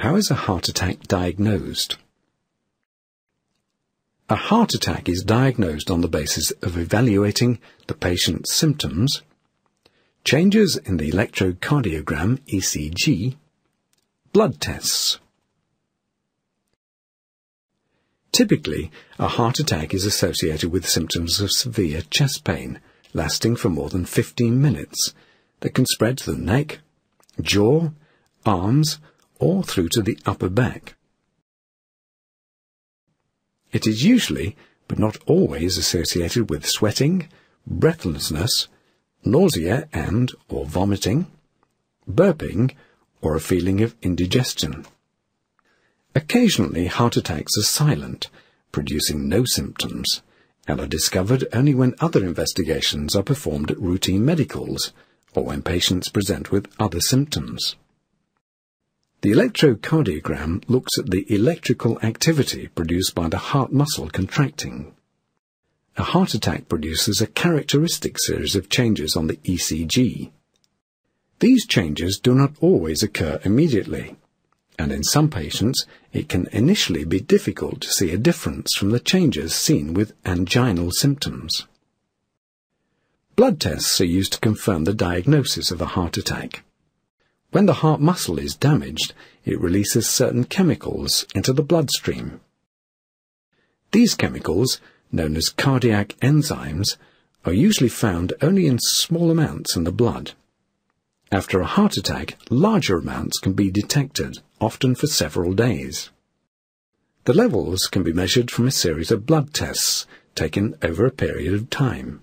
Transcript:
How is a heart attack diagnosed? A heart attack is diagnosed on the basis of evaluating the patient's symptoms, changes in the electrocardiogram ECG, blood tests. Typically, a heart attack is associated with symptoms of severe chest pain, lasting for more than 15 minutes, that can spread to the neck, jaw, arms, or through to the upper back. It is usually, but not always, associated with sweating, breathlessness, nausea and or vomiting, burping, or a feeling of indigestion. Occasionally, heart attacks are silent, producing no symptoms, and are discovered only when other investigations are performed at routine medicals or when patients present with other symptoms. The electrocardiogram looks at the electrical activity produced by the heart muscle contracting. A heart attack produces a characteristic series of changes on the ECG. These changes do not always occur immediately, and in some patients it can initially be difficult to see a difference from the changes seen with anginal symptoms. Blood tests are used to confirm the diagnosis of a heart attack. When the heart muscle is damaged, it releases certain chemicals into the bloodstream. These chemicals, known as cardiac enzymes, are usually found only in small amounts in the blood. After a heart attack, larger amounts can be detected, often for several days. The levels can be measured from a series of blood tests taken over a period of time.